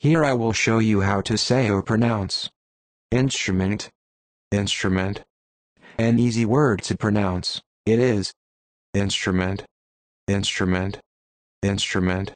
Here I will show you how to say or pronounce. Instrument, instrument. An easy word to pronounce, it is. Instrument, instrument, instrument.